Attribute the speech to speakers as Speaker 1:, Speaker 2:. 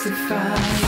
Speaker 1: 65